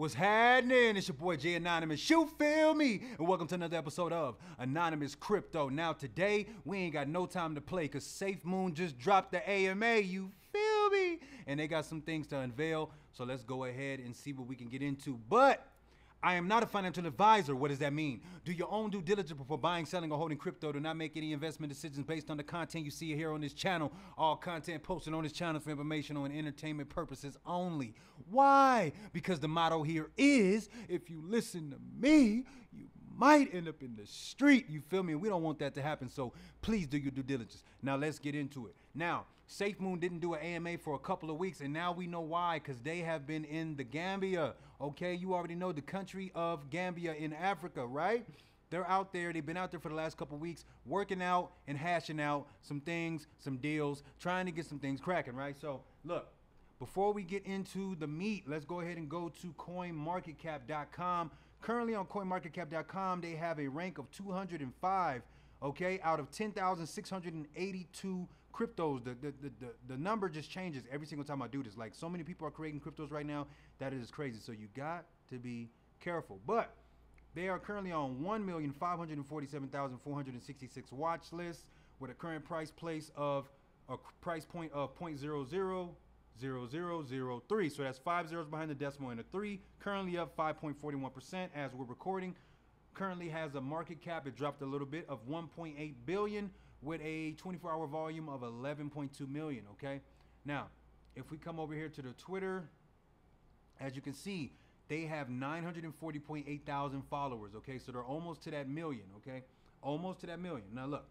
What's happening? It's your boy J Anonymous. You feel me? And welcome to another episode of Anonymous Crypto. Now today we ain't got no time to play because Safe Moon just dropped the AMA. You feel me? And they got some things to unveil. So let's go ahead and see what we can get into. But I am not a financial advisor. What does that mean? Do your own due diligence before buying, selling, or holding crypto. Do not make any investment decisions based on the content you see here on this channel. All content posted on this channel for informational and entertainment purposes only. Why? Because the motto here is if you listen to me, you might end up in the street. You feel me? We don't want that to happen. So please do your due diligence. Now let's get into it. Now, Safe Moon didn't do an AMA for a couple of weeks, and now we know why, because they have been in the Gambia. Okay, you already know the country of Gambia in Africa, right? They're out there. They've been out there for the last couple of weeks, working out and hashing out some things, some deals, trying to get some things cracking, right? So, look, before we get into the meat, let's go ahead and go to coinmarketcap.com. Currently on coinmarketcap.com, they have a rank of 205, okay, out of 10,682 cryptos. The, the, the, the, number just changes every single time I do this. Like, so many people are creating cryptos right now that is crazy. So, you got to be careful. But they are currently on 1,547,466 watch lists with a current price place of a price point of 0.000003. So that's five zeros behind the decimal and a three. Currently up 5.41% as we're recording. Currently has a market cap. It dropped a little bit of 1.8 billion with a 24-hour volume of 11.2 million. Okay. Now, if we come over here to the Twitter, as you can see, they have 940.8 thousand followers. Okay, so they're almost to that million. Okay, almost to that million. Now look,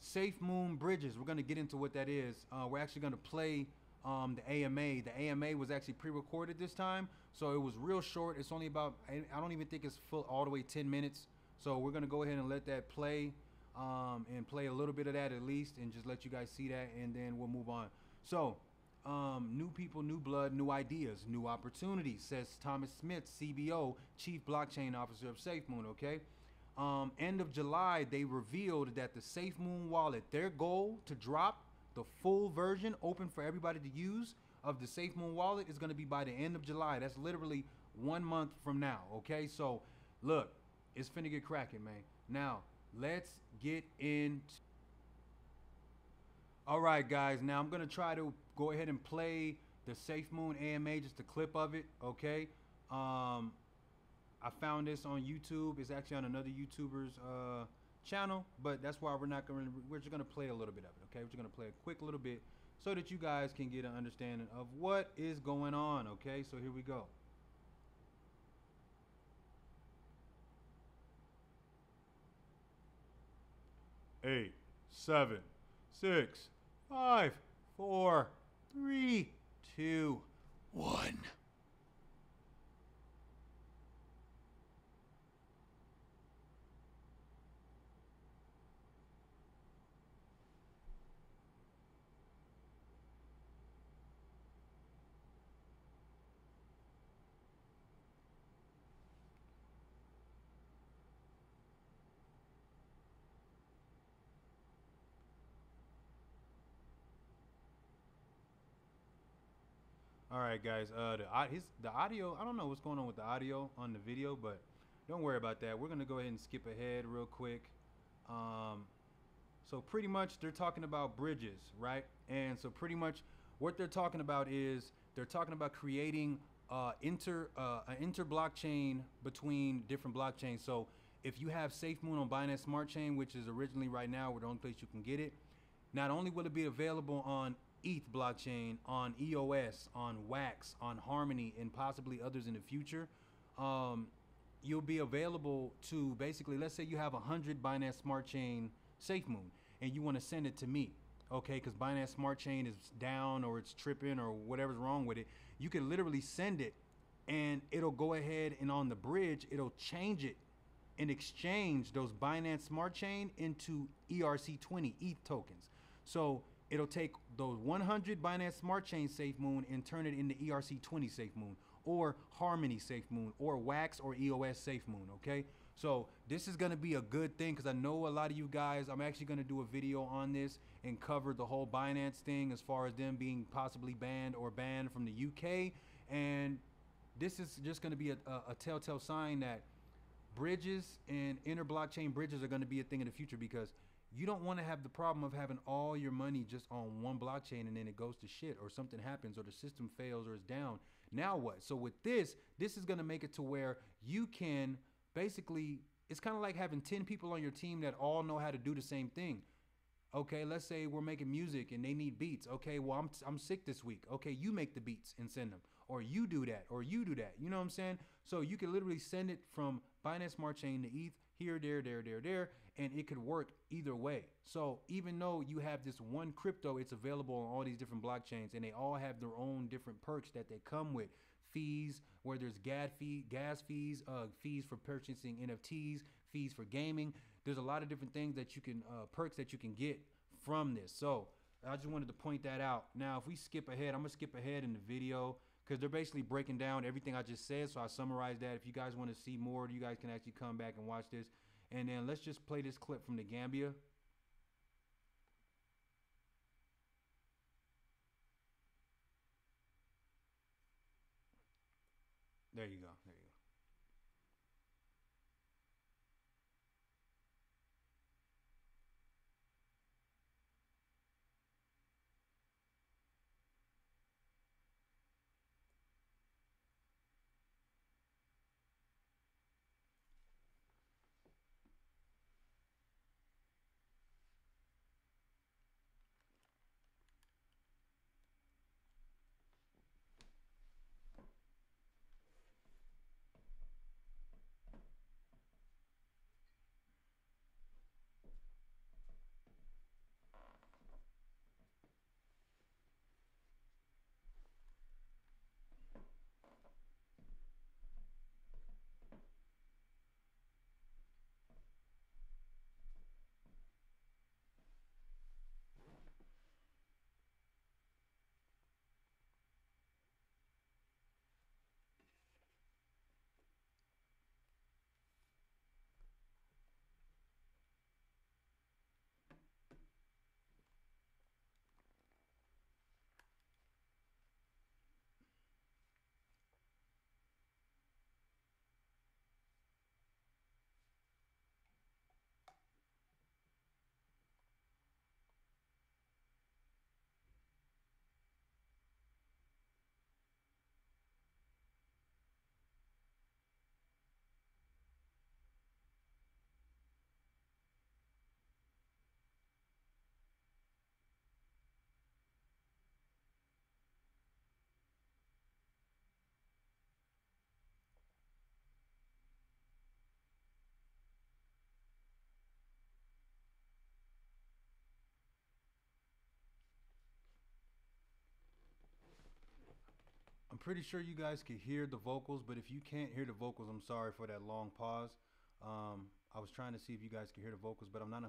Safe Moon Bridges. We're gonna get into what that is. Uh, we're actually gonna play um, the AMA. The AMA was actually pre-recorded this time, so it was real short. It's only about I don't even think it's full all the way 10 minutes. So we're gonna go ahead and let that play um, and play a little bit of that at least, and just let you guys see that, and then we'll move on. So um, new people, new blood, new ideas, new opportunities, says Thomas Smith, CBO, Chief Blockchain Officer of SafeMoon. Okay. Um, end of July, they revealed that the SafeMoon wallet, their goal to drop the full version open for everybody to use of the SafeMoon wallet is going to be by the end of July. That's literally one month from now. Okay. So look, it's finna get cracking, man. Now, let's get into. All right, guys. Now I'm gonna try to go ahead and play the Safe Moon AMA, just a clip of it. Okay. Um, I found this on YouTube. It's actually on another YouTuber's uh, channel, but that's why we're not gonna. We're just gonna play a little bit of it. Okay. We're just gonna play a quick little bit so that you guys can get an understanding of what is going on. Okay. So here we go. Eight, seven, six, five, four, three, two, one. All right, guys. Uh, the his the audio. I don't know what's going on with the audio on the video, but don't worry about that. We're gonna go ahead and skip ahead real quick. Um, so pretty much they're talking about bridges, right? And so pretty much what they're talking about is they're talking about creating uh, inter uh, an inter blockchain between different blockchains. So if you have SafeMoon on Binance Smart Chain, which is originally right now the only place you can get it, not only will it be available on ETH blockchain, on EOS, on Wax, on Harmony, and possibly others in the future, um, you'll be available to basically, let's say you have 100 Binance Smart Chain SafeMoon and you want to send it to me, okay? Because Binance Smart Chain is down or it's tripping or whatever's wrong with it. You can literally send it and it'll go ahead and on the bridge, it'll change it and exchange those Binance Smart Chain into ERC20 ETH tokens. So it'll take those 100 Binance Smart Chain Safe Moon and turn it into ERC20 Safe Moon or Harmony Safe Moon or Wax or EOS Safe Moon, Okay, so this is gonna be a good thing because I know a lot of you guys. I'm actually gonna do a video on this and cover the whole Binance thing as far as them being possibly banned or banned from the UK and this is just going to be a, a, a telltale sign that bridges and inter blockchain bridges are going to be a thing in the future because you don't want to have the problem of having all your money just on one blockchain and then it goes to shit or something happens or the system fails or is down. Now what? So with this, this is going to make it to where you can basically it's kind of like having 10 people on your team that all know how to do the same thing. Okay, let's say we're making music and they need beats. Okay, well, I'm, I'm sick this week. Okay, you make the beats and send them. Or you do that. Or you do that. You know what I'm saying? So you can literally send it from Binance Smart Chain to ETH, here, there, there, there, there, and it could work either way. So even though you have this one crypto, it's available on all these different blockchains and they all have their own different perks that they come with fees, where there's gas fee, gas fees, uh, fees for purchasing NFTs, fees for gaming. There's a lot of different things that you can uh, perks that you can get from this. So I just wanted to point that out. Now, if we skip ahead, I'm gonna skip ahead in the video because they're basically breaking down everything I just said. So I summarized that. If you guys want to see more, you guys can actually come back and watch this. And then let's just play this clip from the Gambia. There you go. Pretty sure you guys can hear the vocals, but if you can't hear the vocals, I'm sorry for that long pause. Um, I was trying to see if you guys can hear the vocals, but I'm not 100%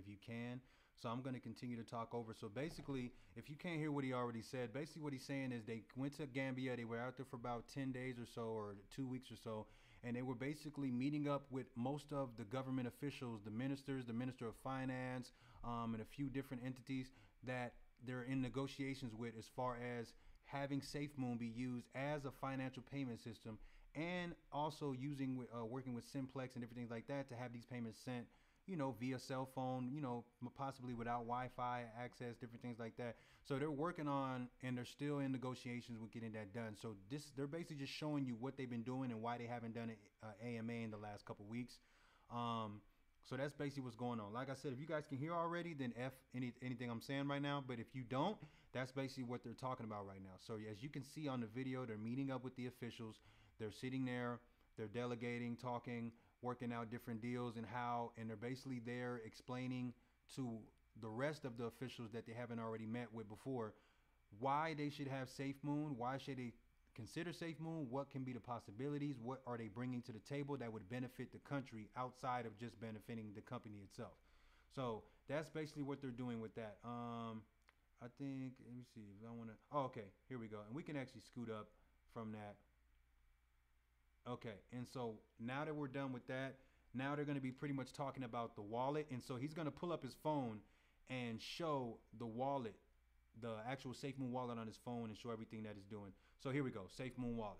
if you can. So I'm going to continue to talk over. So basically, if you can't hear what he already said, basically what he's saying is they went to Gambia. They were out there for about 10 days or so, or two weeks or so, and they were basically meeting up with most of the government officials, the ministers, the minister of finance, um, and a few different entities that they're in negotiations with as far as having SafeMoon be used as a financial payment system and also using uh, working with Simplex and different things like that to have these payments sent you know via cell phone you know possibly without wi-fi access different things like that. So they're working on and they're still in negotiations with getting that done. So this they're basically just showing you what they've been doing and why they haven't done it uh, ama in the last couple weeks. Um, so that's basically what's going on. Like I said, if you guys can hear already, then F any anything I'm saying right now. But if you don't, that's basically what they're talking about right now. So as you can see on the video, they're meeting up with the officials. They're sitting there, they're delegating, talking, working out different deals and how, and they're basically there explaining to the rest of the officials that they haven't already met with before why they should have Safe Moon, why should they consider Safe Moon, what can be the possibilities, what are they bringing to the table that would benefit the country outside of just benefiting the company itself. So that's basically what they're doing with that. Um, I think, let me see if I want to, oh, okay, here we go. And we can actually scoot up from that. Okay, and so now that we're done with that, now they're going to be pretty much talking about the wallet. And so he's going to pull up his phone and show the wallet the actual SafeMoon wallet on his phone and show everything that it's doing. So here we go, Safe Moon Wallet.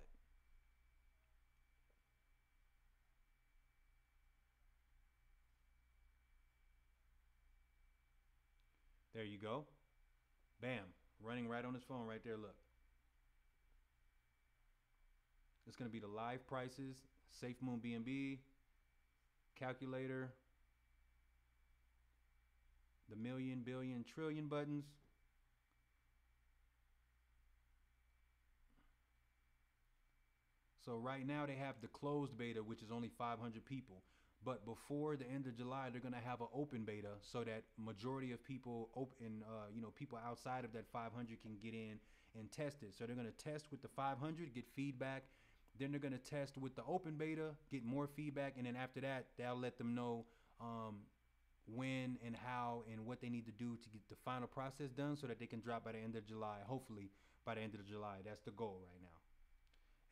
There you go. Bam, running right on his phone right there, look. It's gonna be the live prices, Safe Moon BNB, calculator, the million, billion, trillion buttons. So right now they have the closed beta, which is only 500 people. But before the end of July, they're gonna have an open beta so that majority of people open, uh, you know, people outside of that 500 can get in and test it. So they're gonna test with the 500, get feedback. Then they're gonna test with the open beta, get more feedback, and then after that, they'll let them know um, when and how and what they need to do to get the final process done so that they can drop by the end of July. Hopefully, by the end of July, that's the goal right now.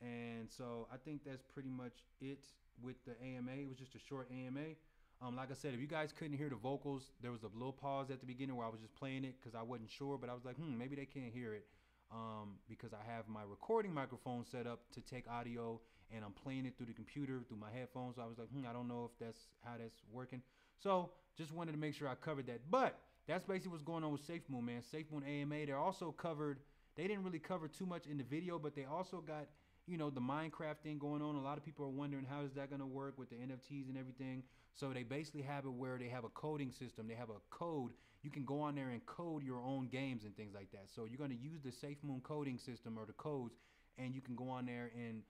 And so I think that's pretty much it with the AMA. It was just a short AMA. Um, like I said, if you guys couldn't hear the vocals, there was a little pause at the beginning where I was just playing it because I wasn't sure, but I was like, hmm, maybe they can't hear it um, because I have my recording microphone set up to take audio and I'm playing it through the computer through my headphones. So I was like, hmm, I don't know if that's how that's working. So just wanted to make sure I covered that. But that's basically what's going on with Safe Moon, man. Safe Moon AMA. They're also covered. They didn't really cover too much in the video, but they also got you know the Minecraft thing going on. A lot of people are wondering how is that going to work with the NFTs and everything. So they basically have it where they have a coding system. They have a code. You can go on there and code your own games and things like that. So you're going to use the Safe Moon coding system or the codes, and you can go on there and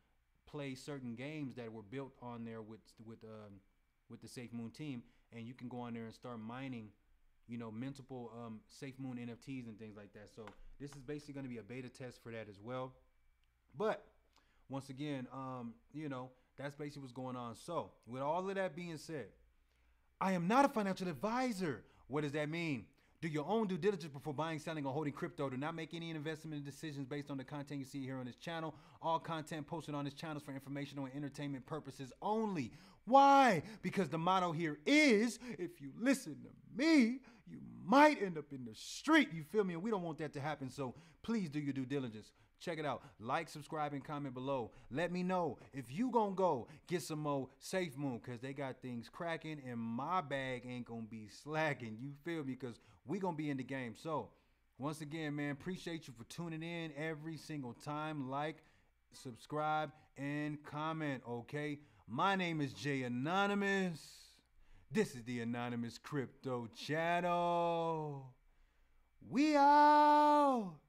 play certain games that were built on there with with um, with the Safe Moon team, and you can go on there and start mining you know, multiple um, Safe Moon NFTs and things like that. So this is basically going to be a beta test for that as well. But once again, um, you know, that's basically what's going on. So, with all of that being said, I am not a financial advisor. What does that mean? Do your own due diligence before buying, selling, or holding crypto. Do not make any investment decisions based on the content you see here on this channel. All content posted on this channel is for informational and entertainment purposes only. Why? Because the motto here is if you listen to me, you might end up in the street. You feel me? And we don't want that to happen. So please do your due diligence. Check it out. Like, subscribe, and comment below. Let me know if you gonna go get some more Safe Moon because they got things cracking and my bag ain't gonna be slacking. You feel me? Because we gonna be in the game. So once again, man, appreciate you for tuning in every single time. Like, subscribe, and comment, okay? My name is Jay Anonymous. This is the Anonymous Crypto Channel. We out.